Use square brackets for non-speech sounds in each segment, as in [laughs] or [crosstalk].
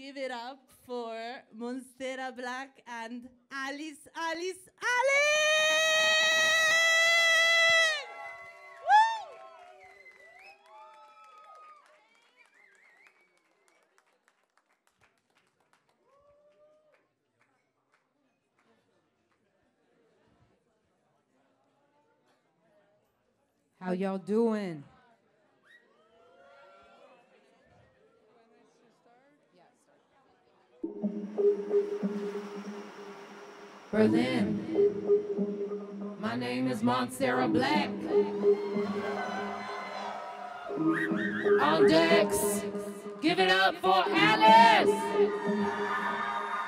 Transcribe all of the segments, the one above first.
give it up for Monstera Black and Alys, Alys, Alys! How y'all doing? Berlin. My name is Monstera Black. On decks, give it up for Alys.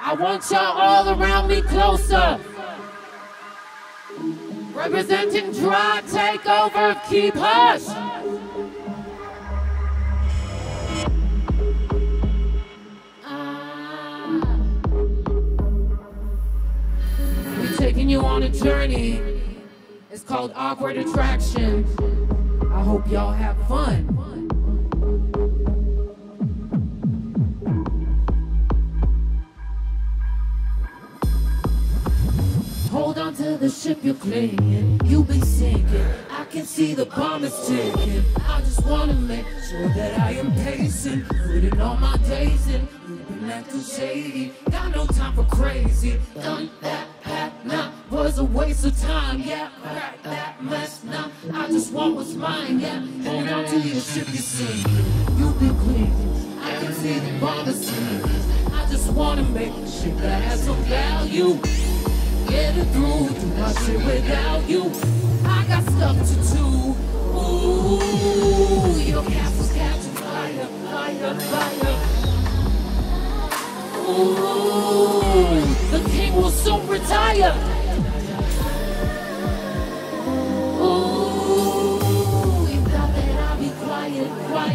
I want y'all all around me closer. Representing Dry Takeover, keep hush. You on a journey. It's called Awkward Attraction. I hope y'all have fun. Hold on to the ship you're clinging. You'll be sinking. I can see the bomb is ticking. I just wanna make sure that I am pacing. Putting all my days in. You've been acting shady. Got no time for crazy. Done that, hat now. Was a waste of time. Yeah, crack that mess now. I just want what's mine. Yeah, hold on to your ship you're sinking. You've been clinging. I can see the is. I just wanna make shit that has some value get it through. Do my shit without you. I got stuff to do. Ooh, your castle's catching fire, fire, fire. Ooh, the king will soon retire.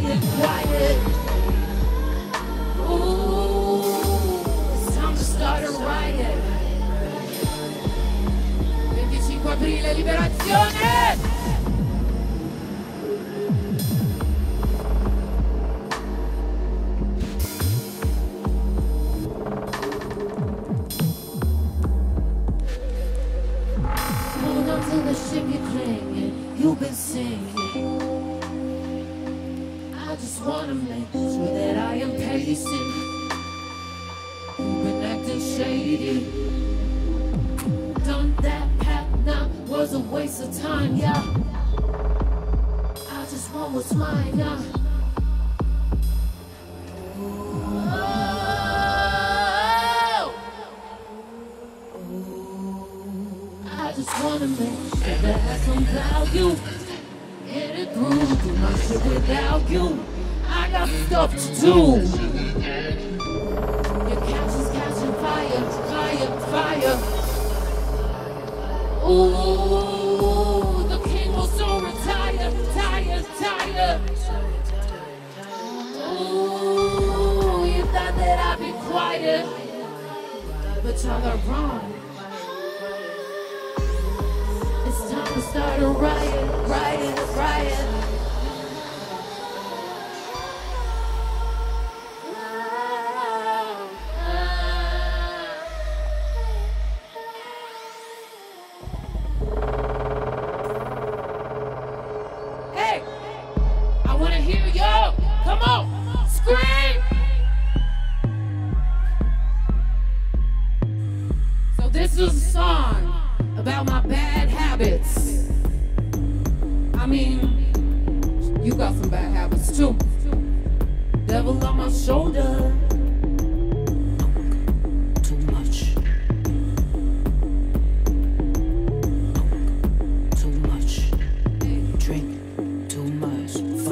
Quiet, it's time to start a riot. 25 aprile, liberazione! Hold on to the ship you're clinging, you've been singing. I. You've been acting shady done that path now was a waste of time, yeah. I just want what's mine, yeah. Oh. I make sure that has some value. Get it through, do my shit without you. I got stuff to do. Ooh, the king will soon retire, tire, tire. Ooh, you thought that I'd be quiet, but are wrong. It's time to start a riot, riot, riot.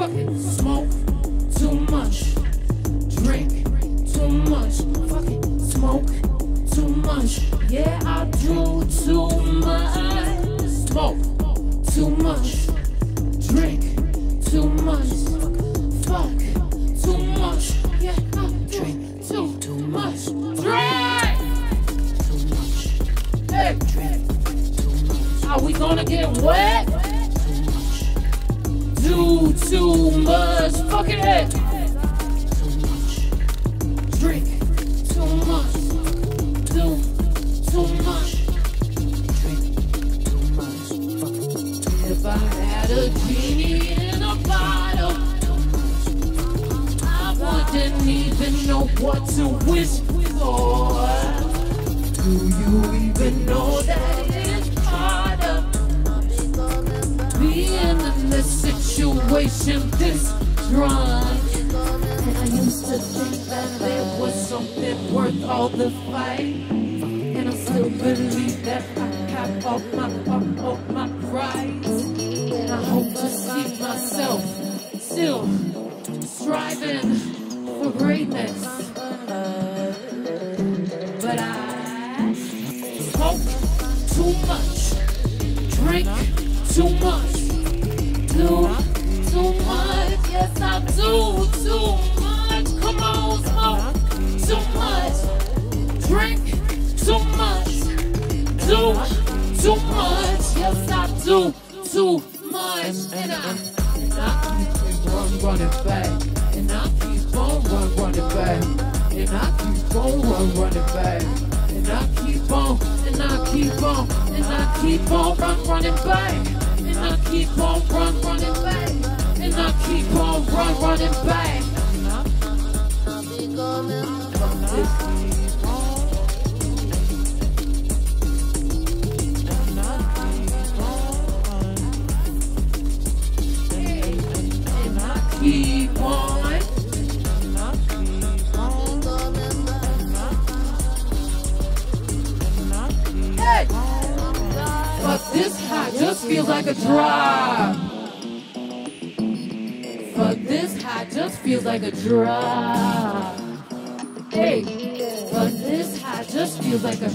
Much. Smoke too much. Drink too much. Fuck it. Smoke too much. Yeah, I do too much. Smoke too much. Drink too much. Fuck too much. Yeah, I drink too, too much. Drink too much. Hey, drink too much. Are we gonna get wet? Do too much fucking head. Too much. Drink. Too much. Do too much. Drink. Too much. Fuck. If I had a genie in a bottle, I wouldn't even know what to wish for. Do you even know that? Situation this drunk? And I used to think that there was something worth all the fight. And I still believe that I have all my, all, all my rights. And I hope to see myself still striving for greatness. Running back. And I keep on run, running back. And I keep on run, running back. And I keep on, and I keep on, and I keep on run, running back. And I keep on run, running back. And I keep on run, running back. High just feels like a drop. But this high just feels like a drop. Hey! But this high just feels like a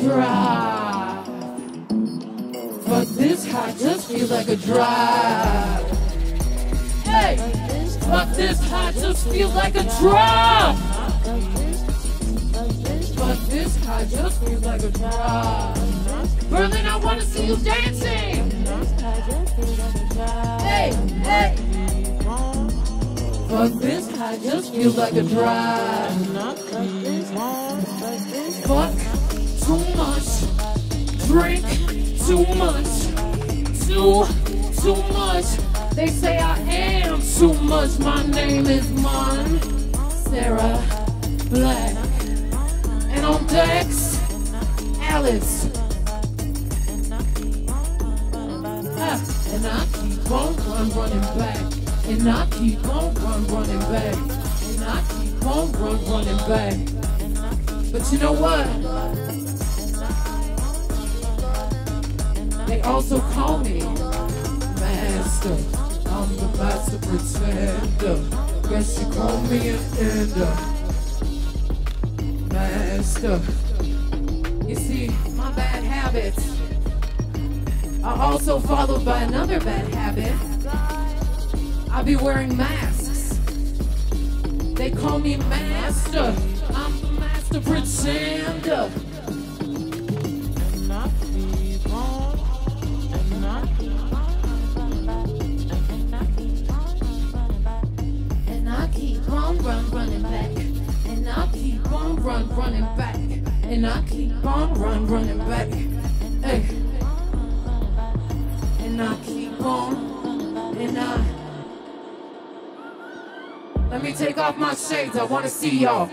drop. But this high just feels like a drop. Hey! But this high just feels like a drive. But this high just feels like a drive. Berlin, I wanna see you dancing. Hey, hey. But this high just feels like a drive. Fuck too much. Drink too much. Too, too much. They say I am too much. My name is Mon Sarah Black. And on decks, Alys. And I keep on run, running back. And I keep on run, running back. And I keep on run, running back. But you know what? They also call me Master. I'm the master pretender. Guess you call me an ender. Master. You see, my bad habits are also followed by another bad habit. I'll be wearing masks. They call me Master. I'm the master pretender. And I keep on run, running back. And I keep on run, running back. And I keep on run, running back. Hey. And I keep on. And I. Let me take off my shades. I want to see y'all.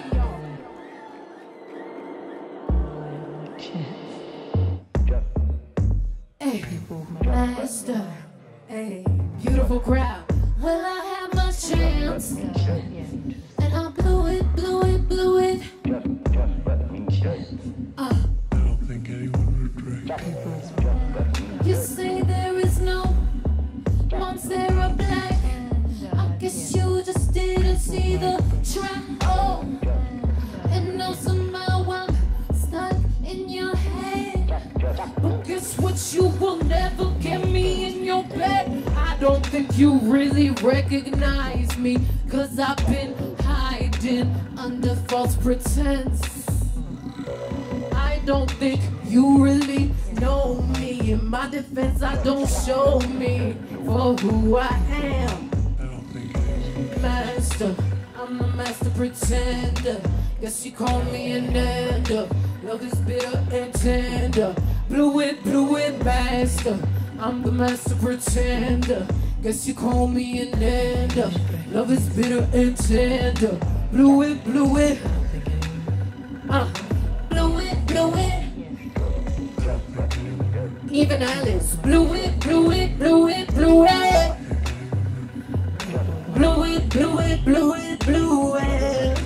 Call me an ender. Love is bitter and tender. blew it, blew it. Uh, blew it, blew it. Even Alys blew it, blew it, blew it, blew it. Blew it, blew it, blew it, blew it.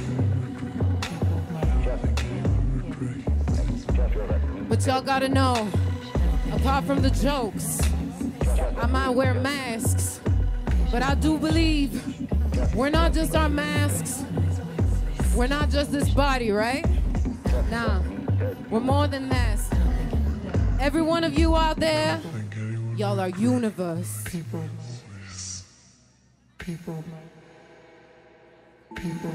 But y'all gotta know, apart from the jokes, I might wear masks, but I do believe we're not just our masks. We're not just this body, right? Nah, we're more than that. Every one of you out there, y'all are universe. People. People. People.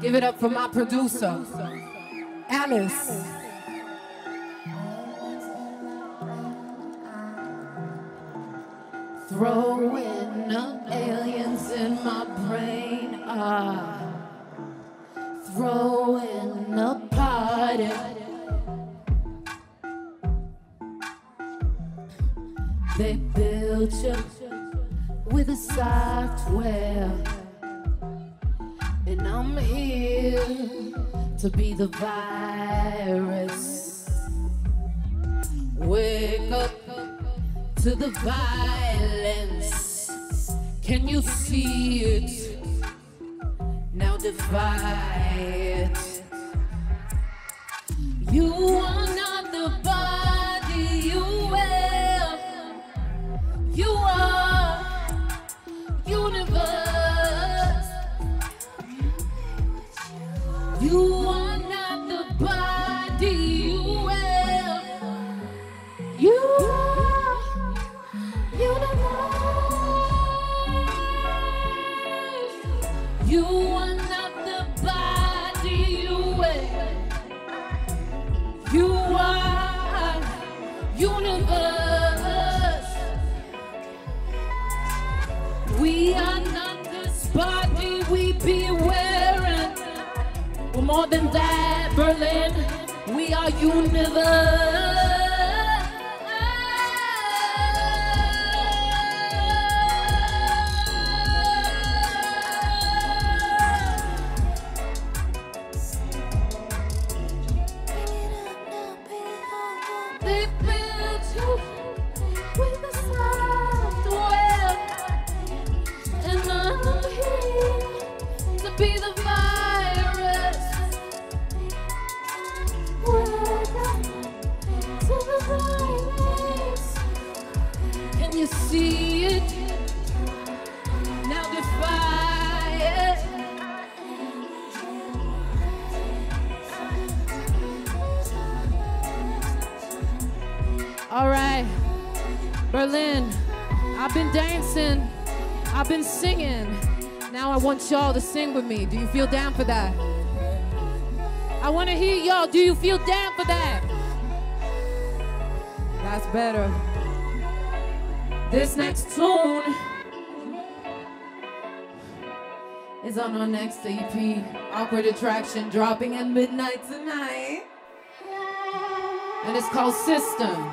Give it up for my producer, Alys. Throwing up aliens in my brain. Ah, throwing a party. They built you with a software. And I'm here to be the virus. Wake up to the violence. Can you see it? Now it. All right, Berlin, I've been dancing, I've been singing. Now I want y'all to sing with me. Do you feel down for that? I want to hear y'all. Do you feel down for that? That's better. This next tune is on our next EP, Awkward Attraction, dropping at midnight tonight. And it's called System.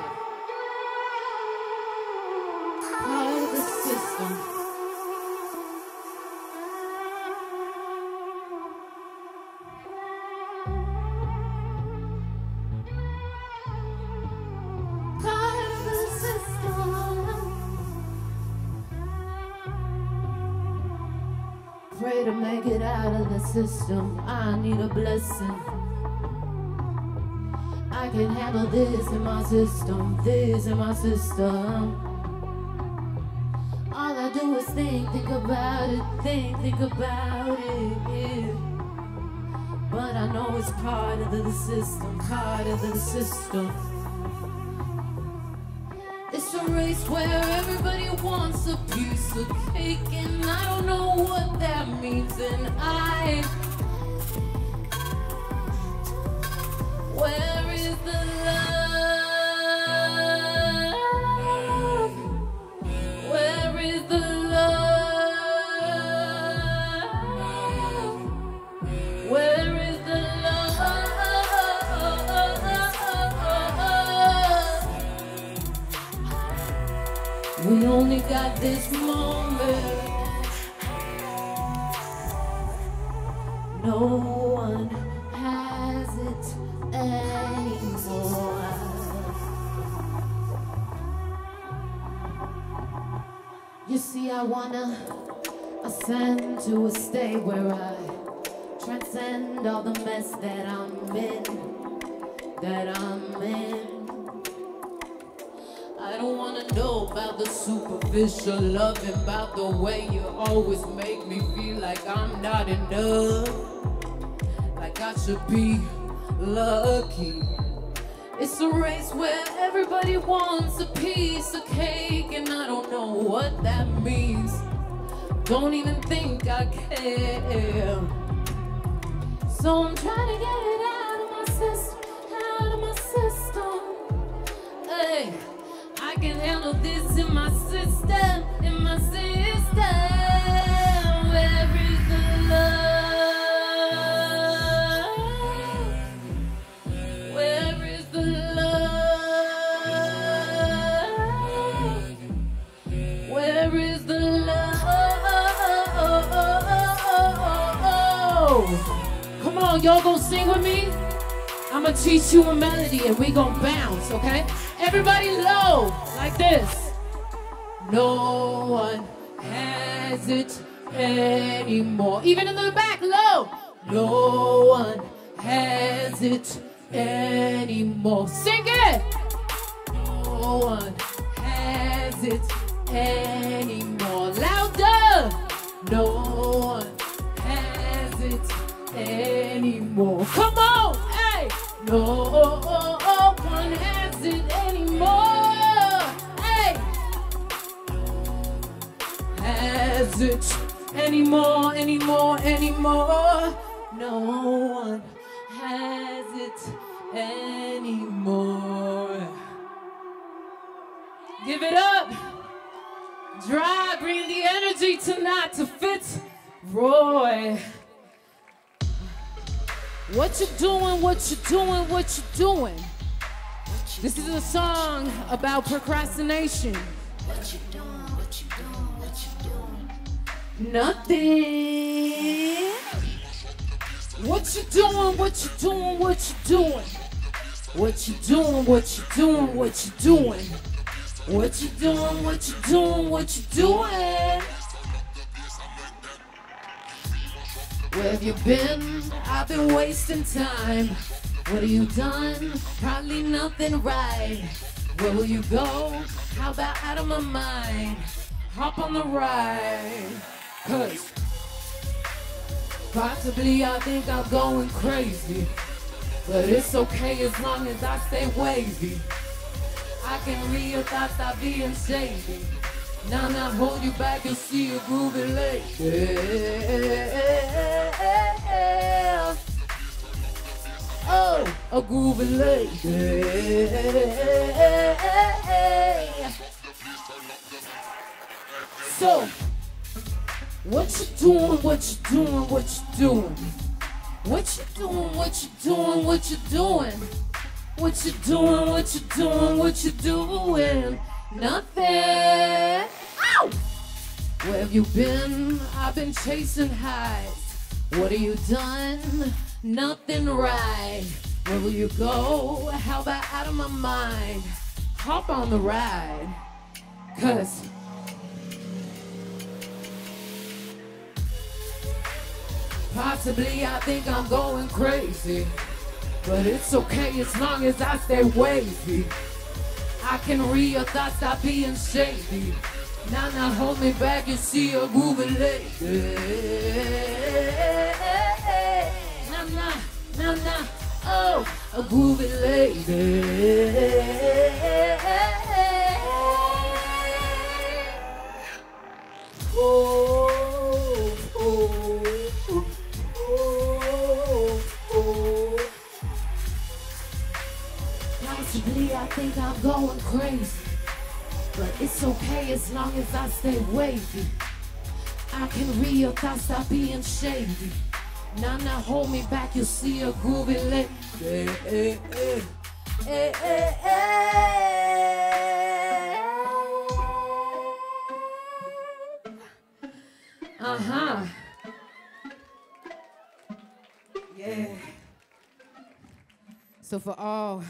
System. I need a blessing. I can handle this in my system, this in my system. All I do is think, think about it, think, think about it. Yeah. But I know it's part of the system, part of the system. Race where everybody wants a piece of cake, and I don't know what that means. And I, superficial loving, about the way you always make me feel like I'm not enough, like I should be lucky. It's a race where everybody wants a piece of cake, and I don't know what that means. Don't even think I care. So I'm trying to get it can handle this in my system, in my system. Where is the love? Where is the love? Where is the love? Come on, y'all gonna sing with me? I'm gonna teach you a melody and we gonna bounce, okay? Everybody low, like this. No one has it anymore. Even in the back, low. No one has it anymore. Sing it. No one has it anymore. Louder. No one has it anymore. Come on, hey. No it anymore, anymore, anymore. No one has it anymore. Give it up. Dry, bring the energy tonight to fit Roy. What you doing, what you doing, what you doing? This is a song about procrastination. Nothing. What you doing, what you doing, what you doing? What you doing, what you doing, what you doing? What you doing, what you doing, what you doing? Where have you been? I've been wasting time. What have you done? Probably nothing right. Where will you go? How about out of my mind? Hop on the ride. Cause possibly I think I'm going crazy. But it's okay as long as I stay wavy. I can read your being shady. Now not hold you back and see you groovy lady. Oh, a groovy lady. So, what you doing, what you doing, what you doing? What you doing, what you doing, what you doing? What you doing, what you doing, what you doing? Nothing. Ow! Where have you been? I've been chasing highs. What have you done? Nothing right. Where will you go? How about out of my mind? Hop on the ride. Cause Possibly I think I'm going crazy. But it's okay as long as I stay wavy. I can read your thoughts, stop being shady. Now, now hold me back and see a groovy lady. Now, now, now, now, oh, a groovy lady. Oh, think I'm going crazy. But it's okay as long as I stay wavy. I can real I stop being shady. Now, now hold me back, you see a groovy lick. Uh huh. Yeah. So for all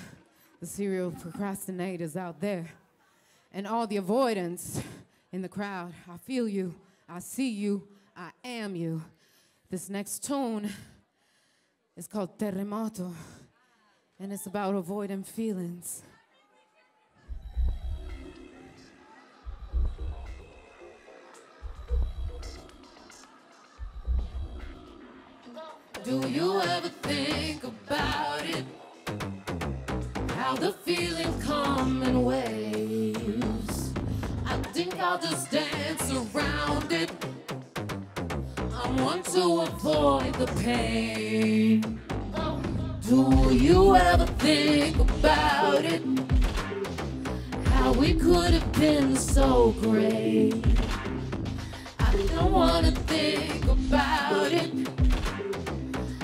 the serial procrastinators out there and all the avoidance in the crowd, I feel you, I see you, I am you. This next tune is called Terremoto, and it's about avoiding feelings. Do you ever think about it? How the feelings come in waves. I think I'll just dance around it. I want to avoid the pain. Do you ever think about it? How we could have been so great. I don't wanna think about it.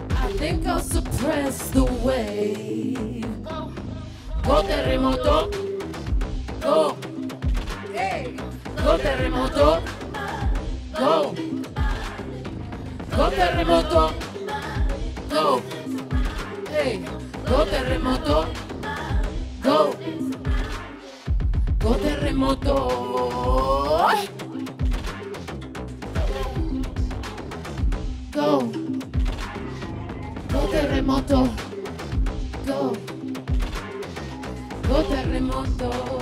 I think I'll suppress the wave. Go terremoto. Go. Hey. Go terremoto. Go. Go terremoto. Go. Hey. Go terremoto. Go. Terremoto.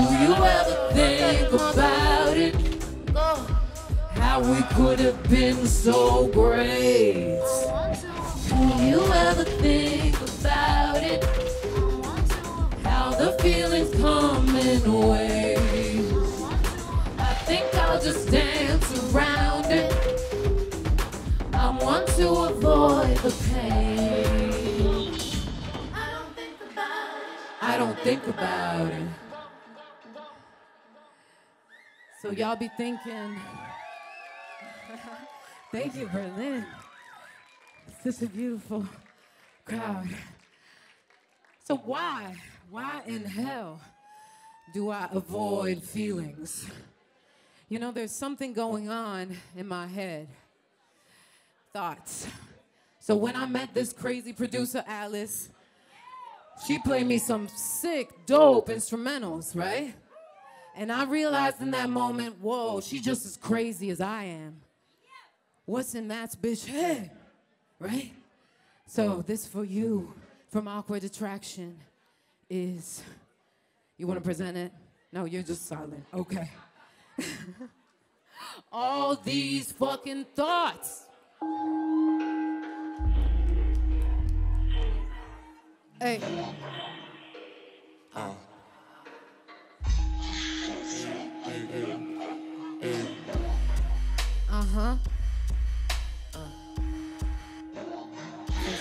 Do you ever think about it? How we could have been so great. Do you ever think about it? How the feelings come in waves. I think I'll just dance around it. I want to avoid the pain. I don't think about it. Y'all be thinking, [laughs] thank you, Berlin. Such a beautiful crowd. So why, why in hell do I avoid feelings? You know, there's something going on in my head. Thoughts. So when I met this crazy producer, Alys, she played me some sick, dope instrumentals, right? And I realized in that moment, whoa, she's just as crazy as I am. What's in that bitch head, right? So this for you from Awkward Attraction is, you want to present it? No, you're just silent. Okay. [laughs] All these fucking thoughts. Hey.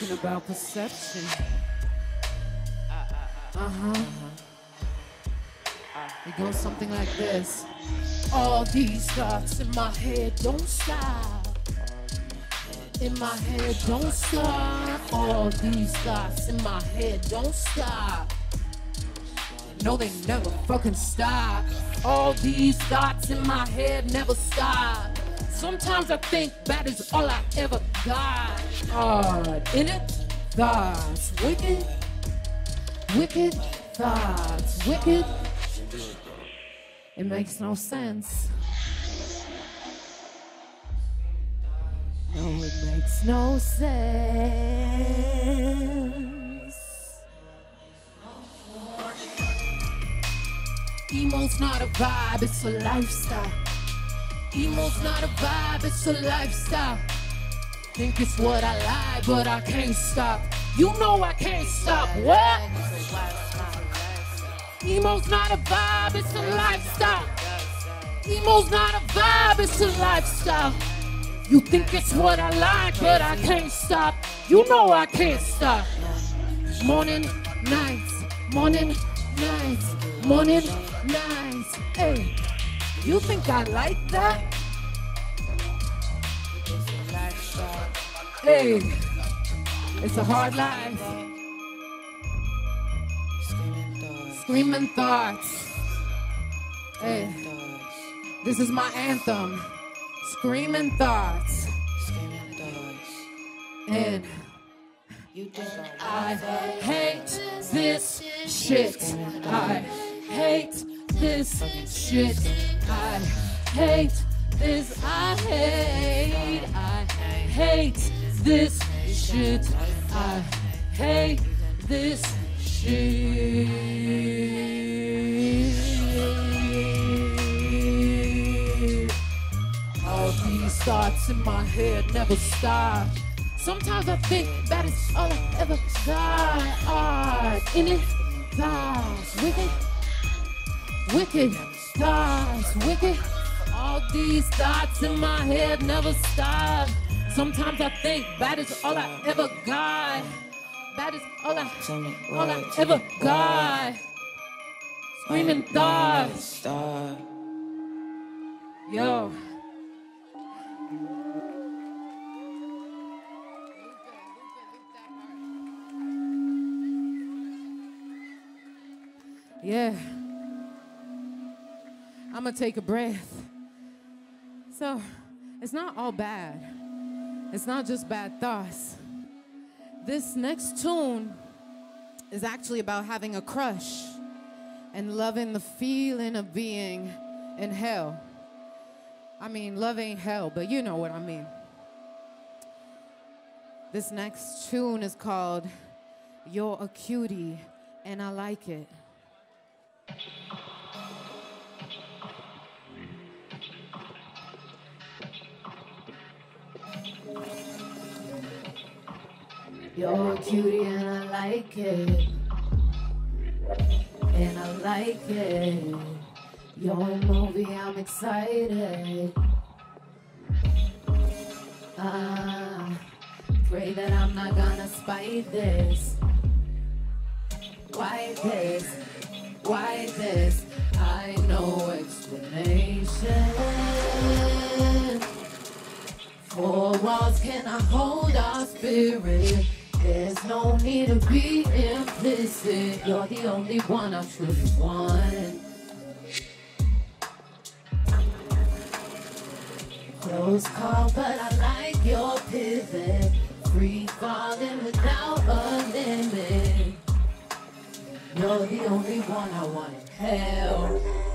Talking about perception. Uh huh. It goes something like this. All these thoughts in my head don't stop. In my head don't stop. All these thoughts in my head don't stop. No, they never fucking stop. All these thoughts in my head never stop. Sometimes I think that is all I ever got. Hard uh, in it, thoughts, wicked, wicked thoughts, wicked. It makes no sense. No, it makes no sense. Emo's not a vibe, it's a lifestyle. Emo's not a vibe, it's a lifestyle. Think it's what I like, but I can't stop. You know I can't stop. What? Emo's not a vibe, it's a lifestyle. Emo's not a vibe, it's a lifestyle. You think it's what I like, but I can't stop. You know I can't stop. Morning, nights, morning, nights, morning, nights. Hey, you think I like that? Hey, it's a hard life. Screaming thoughts. Hey, this is my anthem. Screaming thoughts. And you just I hate this shit. I hate this shit. I hate this. I hate. I hate this shit. Uh, I hate this shit. All these thoughts in my head never stop. Sometimes I think that is all I ever got. In it, thoughts, wicked, wicked thoughts, wicked. All these thoughts in my head never stop. Sometimes I think that is all I ever got. That is all I, all I ever got. Screaming thoughts. Yo. Yeah. I'm gonna take a breath. So, it's not all bad. It's not just bad thoughts. This next tune is actually about having a crush and loving the feeling of being in hell. I mean, love ain't hell, but you know what I mean. This next tune is called You're a Cutie, and I like it. You're a cutie and I like it. And I like it. You're a movie, I'm excited. Ah, pray that I'm not gonna spite this. Why this? Why this? I know explanation. Four walls cannot hold our spirit. There's no need to be implicit. You're the only one I truly want. Close call, but I like your pivot. Free falling without a limit. You're the only one I want in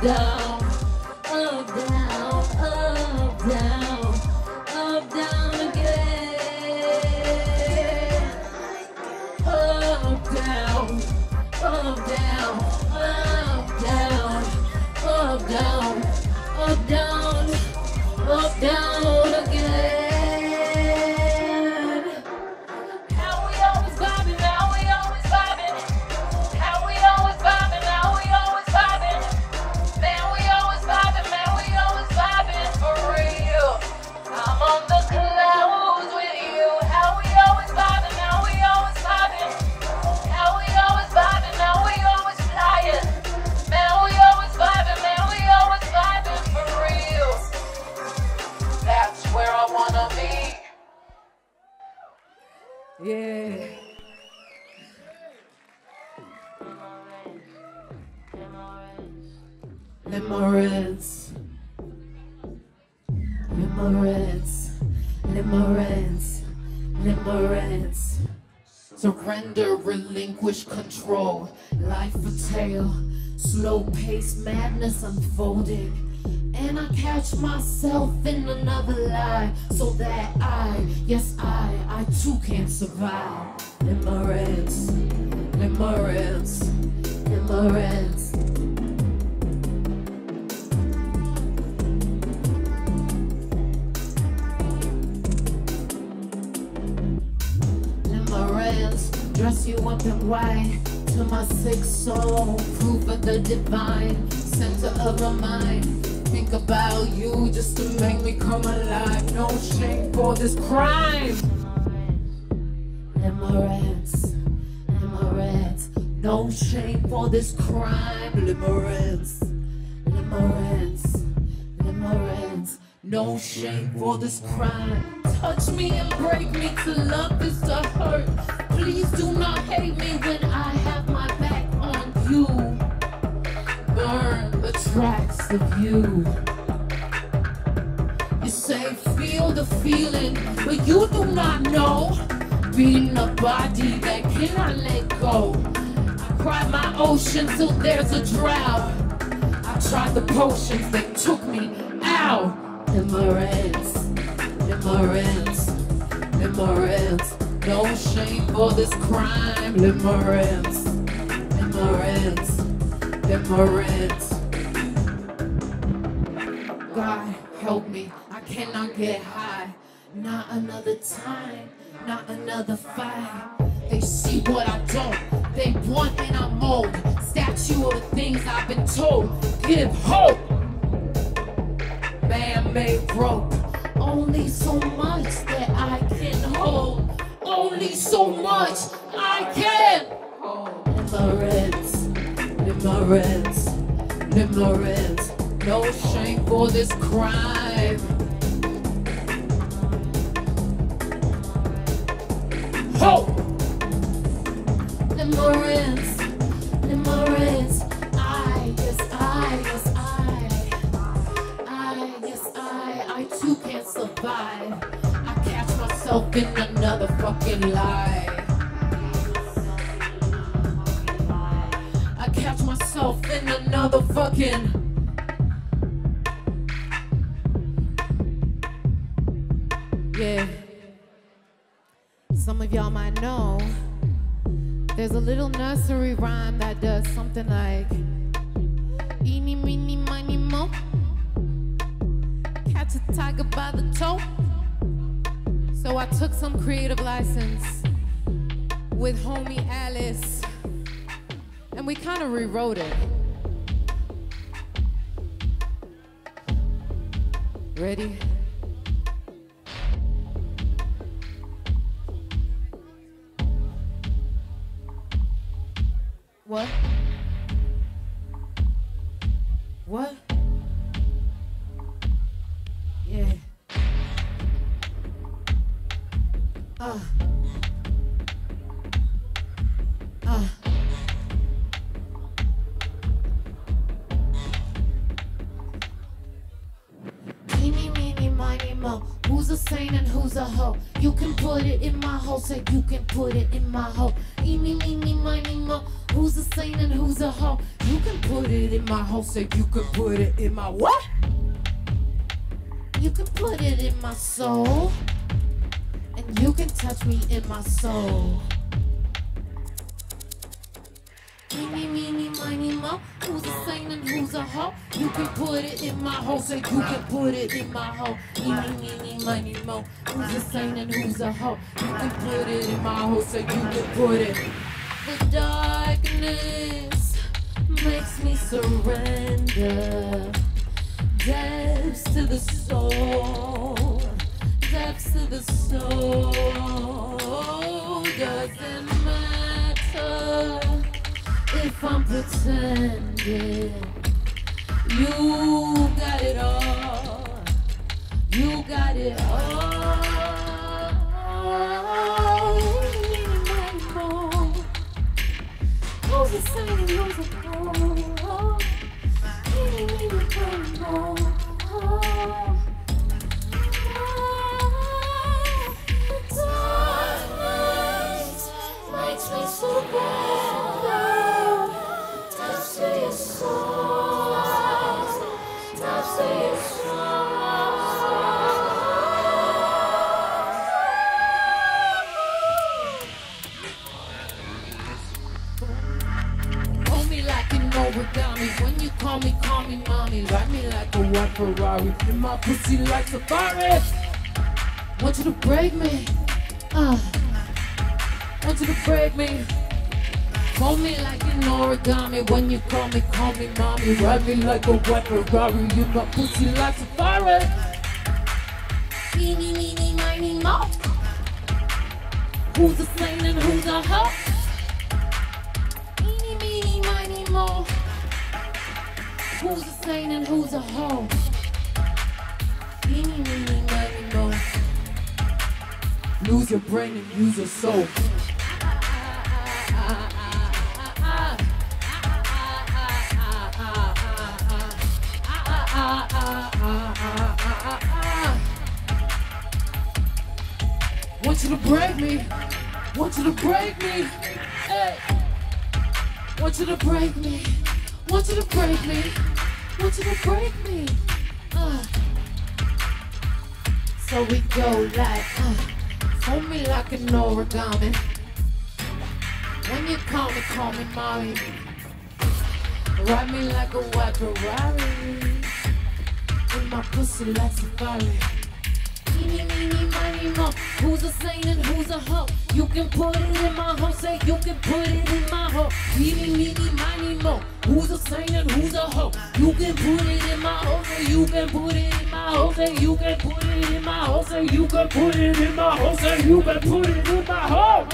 down, Paced madness unfolding. And I catch myself in another lie. So that I, yes, I, I too can't survive. Limerence. Limerence. Limerence. limerence, dress you up in white to my sick soul, proof of the divine, center of my mind. Think about you just to make me come alive. No shame for this crime. Limerence, limerence, no shame for this crime. Limerence, limerence, limerence, no shame for this crime. Touch me and break me to love is to hurt. Please do not hate me when of you. You say feel the feeling, but you do not know. Being a body that cannot let go. I cry my ocean till there's a drought. I tried the potions, they took me out. Limerence, limerence, limerence. No shame for this crime. Limerence, limerence, limerence. Cannot get high. Not another time, not another fight. They see what I don't, they want and I'm old. Statue of the things I've been told. Give hope. Man-made rope. Only so much that I can hold. Only so much I can hold. Limerence, limerence, limerence. No shame for this crime. Survive. I catch myself in another fucking lie. I catch myself in another fucking. Yeah. Some of y'all might know there's a little nursery rhyme that does something like I took some creative license with homie Alys and we kind of rewrote it. Ready? What? What? My say you can put it in my hole. Eeny, meeny, miny, mo. Who's a saint and who's a hoe? You can put it in my hole, say you can put it in my what? You can put it in my soul, and you can touch me in my soul. Meeny, meeny, miny, mo. Who's a saint and who's a hoe? You can put it in my hole, say you can put it in my hole. Meeny, meeny, miny, mo. Who's a saint and who's a hoe? You can put it in my hole, so you can put it. The darkness makes me surrender. Depths to the soul, depths to the soul. Doesn't matter if I'm pretending. You got it all. You got it all. Who's the same? Who's the Ferrari. In my pussy like Safari. Want you to break me. Uh. Want you to break me. Hold me like an origami. When you call me, call me mommy. Ride me like a white Ferrari. In my pussy like Safari. Eeny, meeny, miny, mo. Who's a saint and who's a hoe? Eeny, meeny, miny, mo. Who's a saint and who's a hoe? Lose your brain and use your soul. Want you to break me. Want you to break me. Hey. Want you to break me. Want you to break me. Want you to break me. Uh. So we go like, uh, fold me like an origami. When you call me, call me mommy. Ride me like a white Ferrari. In my pussy like safari. Eeny, meeny, miny, mo. Who's a saint and who's a hoe? You can put it in my hoe, say you can put it in my hoe. Eeny, meeny, miny, mo. Who's a saint and who's a hoe? You can put it in my hoe, say you can put it in my say you can put it in my say you can put it in my say you can put it in my hoe.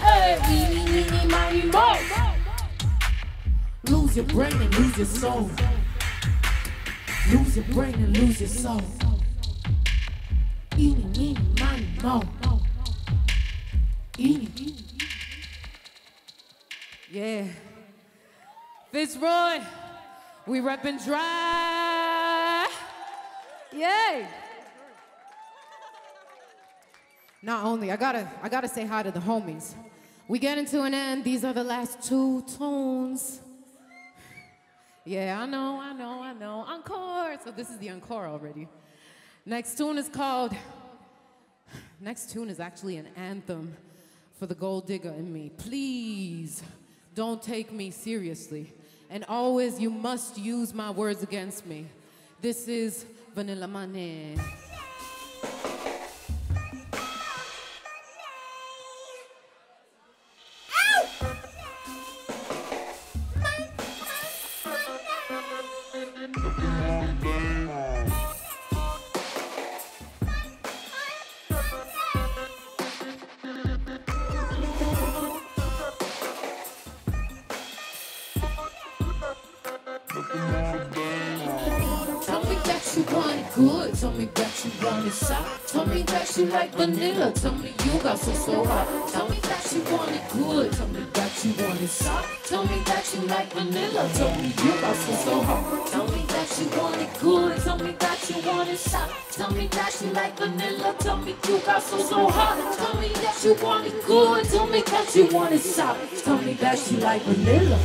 Hey, eeny, meeny, miny, mo. Lose your brain and lose your soul. Lose your brain and lose your soul. Eeny, meeny, miny, mo. Eeny. Yeah. Fitzroy, we reppin' dry. Yay. Not only, I gotta, I gotta say hi to the homies. We getting to an end. These are the last two tunes. Yeah, I know, I know, I know. Encore. So this is the encore already. Next tune is called. Next tune is actually an anthem for the gold digger in me. Please don't take me seriously. And always, you must use my words against me. This is Vanilla Money. Tell me you got so so hot. Tell me that you want it good. Tell me that you want it soft. Tell me that you like vanilla. Tell me you got so so hot. Tell me that you want it good. Tell me that you want it soft. Tell me that you like vanilla.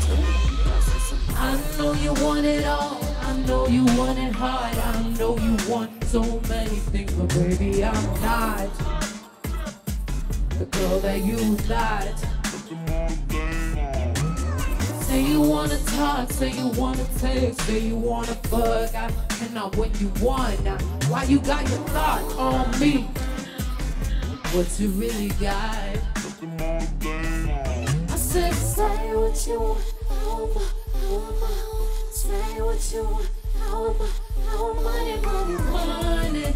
I know you want it all. I know you want it hard. I know you want so many things, but baby, I'm not the girl that you thought. You wanna talk, say you wanna text, say you wanna fuck. I cannot when you want. Now, why you got your thought on me? What you really got? I said, say what you want. How am I? How am I? Say what you want. How am I? How am I? Money, money, money.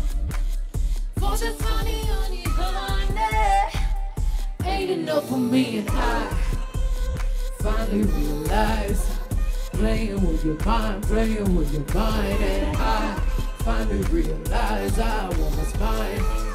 For the honey, honey, honey. Ain't enough for me and I finally realized playing with your mind, playing with your mind, and I finally realized I was mine.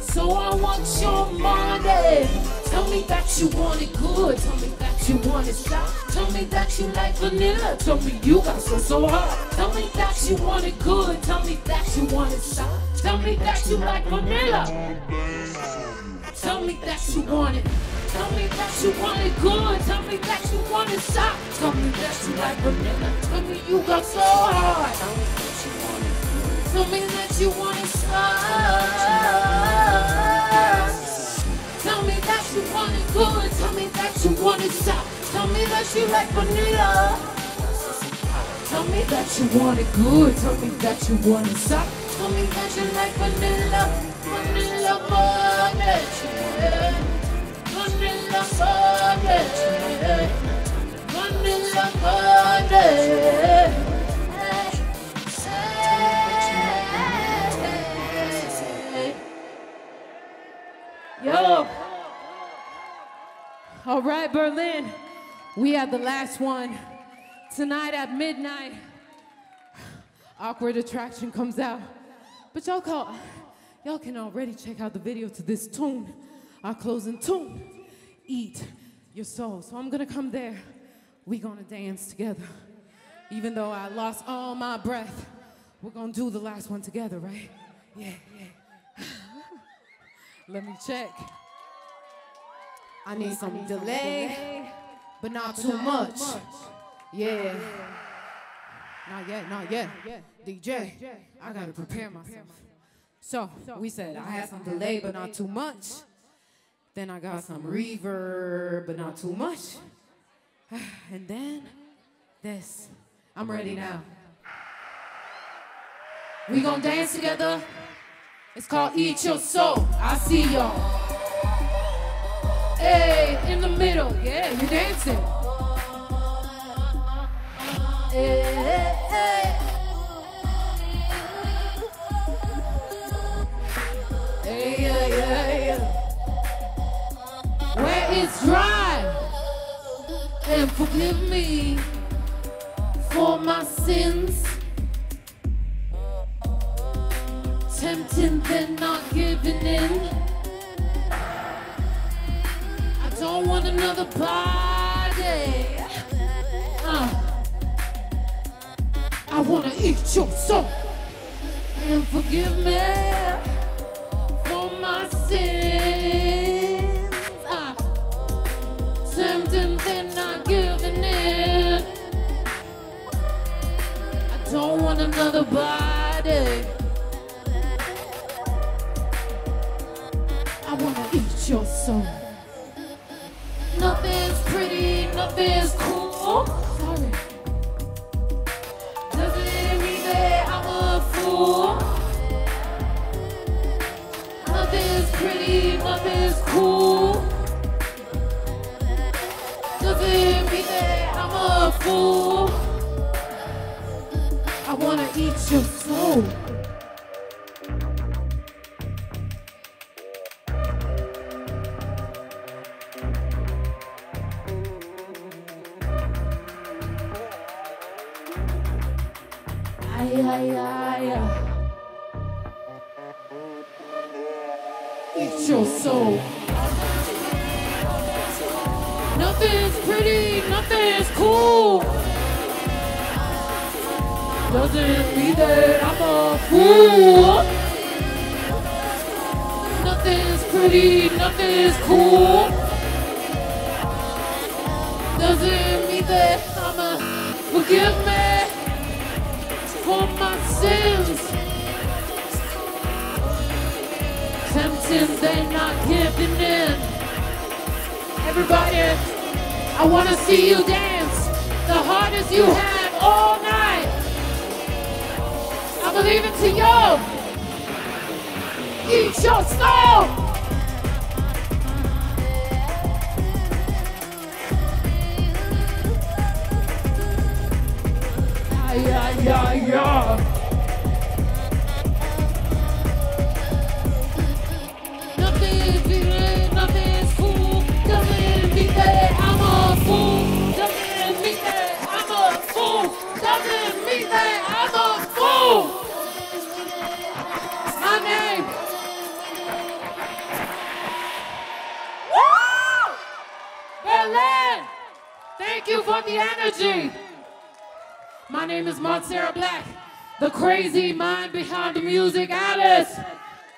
So I want your money. Eh. Tell me that you want it good. Tell me that you want it soft. Tell me that you like vanilla. Tell me you got so so hot. Tell me that you want it good. Tell me that you want it soft. Tell me that you like vanilla. Tell me that you want it. Tell me that you want it good. Tell me that you want it soft. Tell me that you like vanilla. Tell me you got so hard. Tell me that you want it. Tell me that you want it good. Tell me that you want it soft. Tell me that you like vanilla. Tell me that you want it good. Tell me that you want it soft. Tell me that you like vanilla. Vanilla. Vanilla All right, Berlin. We have the last one. Tonight at midnight, Awkward Attraction comes out. But y'all call, y'all can already check out the video to this tune, our closing tune, Eat Your Soul. So I'm gonna come there. We gonna dance together. Even though I lost all my breath, we're gonna do the last one together, right? Yeah, yeah. Let me check. I need some delay, but not too much. Yeah. Not yet, not yet. DJ, I gotta prepare myself. So we said I had some delay, but not too much. Then I got some reverb, but not too much. [sighs] And then this. I'm ready now. We gonna dance together. It's called Eat Your Soul. I see y'all. Hey, in the middle. Yeah, you're dancing. Hey, hey, hey. Hey, yeah, yeah. Where it's dry. And forgive me for my sins. Tempting, then not giving in. I don't want another body. Uh, I wanna eat your soul and forgive me for my sins. Don't want another body. I wanna eat your soul. Nothing's pretty, nothing's cool. Fool. Nothing's pretty, nothing's cool. Doesn't mean that I'm a forgive me for my sins. Tempting, they not giving in. Everybody, I wanna see you dance the hardest you have all night. Believe into you. Eat your soul. Yeah, yeah, yeah, Thank you for the energy. My name is Monstera Black, the crazy mind behind the music. Alys,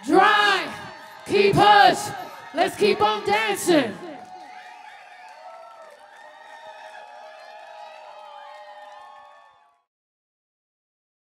dry, keep hush. Let's keep on dancing.